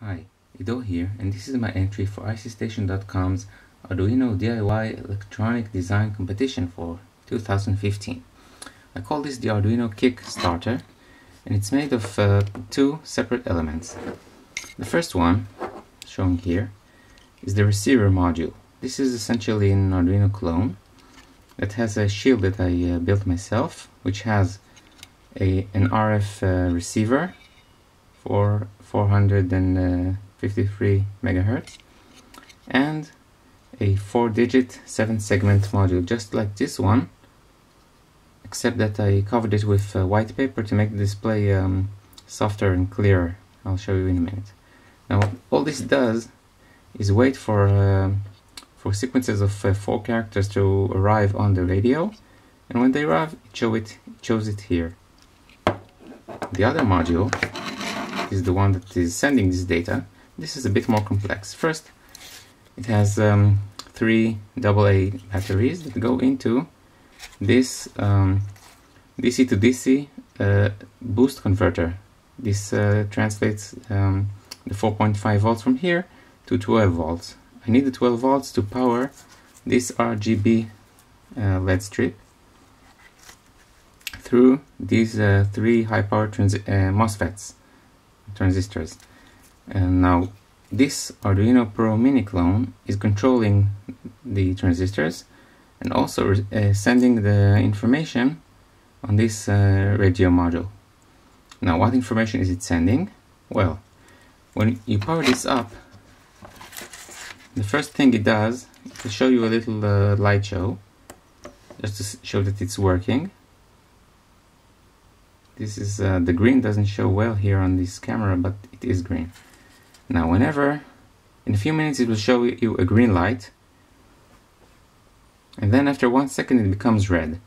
Hi, Ido here, and this is my entry for ICStation.com's Arduino DIY Electronic Design Competition for 2015. I call this the Arduino Kickstarter, and it's made of uh, two separate elements. The first one, shown here, is the receiver module. This is essentially an Arduino clone that has a shield that I uh, built myself, which has a an RF uh, receiver for 453 megahertz and a 4 digit 7 segment module just like this one except that I covered it with uh, white paper to make the display um, softer and clearer. I'll show you in a minute. Now all this does is wait for uh, for sequences of uh, four characters to arrive on the radio and when they arrive it, show it, it shows it here. The other module is the one that is sending this data. This is a bit more complex. First, it has um, three AA batteries that go into this um, DC to DC uh, boost converter. This uh, translates um, the 4.5 volts from here to 12 volts. I need the 12 volts to power this RGB uh, LED strip through these uh, three high power uh, MOSFETs transistors. And now this Arduino Pro mini clone is controlling the transistors and also uh, sending the information on this uh, radio module. Now what information is it sending? Well, when you power this up, the first thing it does is to show you a little uh, light show, just to show that it's working this is uh, the green doesn't show well here on this camera but it is green. Now whenever in a few minutes it will show you a green light. And then after one second it becomes red.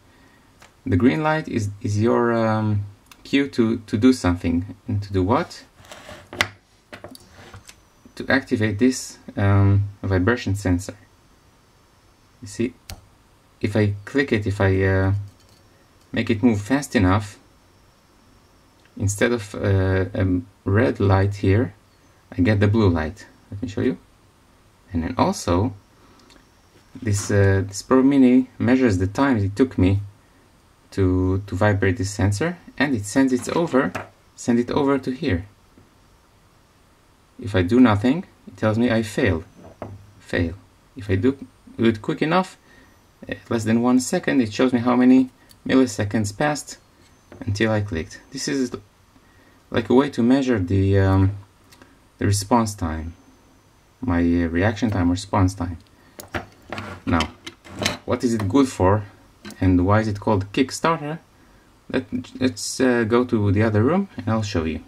The green light is is your um, cue to to do something. And to do what? To activate this um, vibration sensor. You see? If I click it if I uh, make it move fast enough instead of uh, a red light here I get the blue light. Let me show you. And then also this uh, this Pro Mini measures the time it took me to to vibrate this sensor and it sends it over send it over to here. If I do nothing it tells me I failed fail. If I do, do it quick enough less than one second it shows me how many milliseconds passed until I clicked. This is like a way to measure the, um, the response time, my uh, reaction time response time. Now, what is it good for and why is it called Kickstarter? Let, let's uh, go to the other room and I'll show you.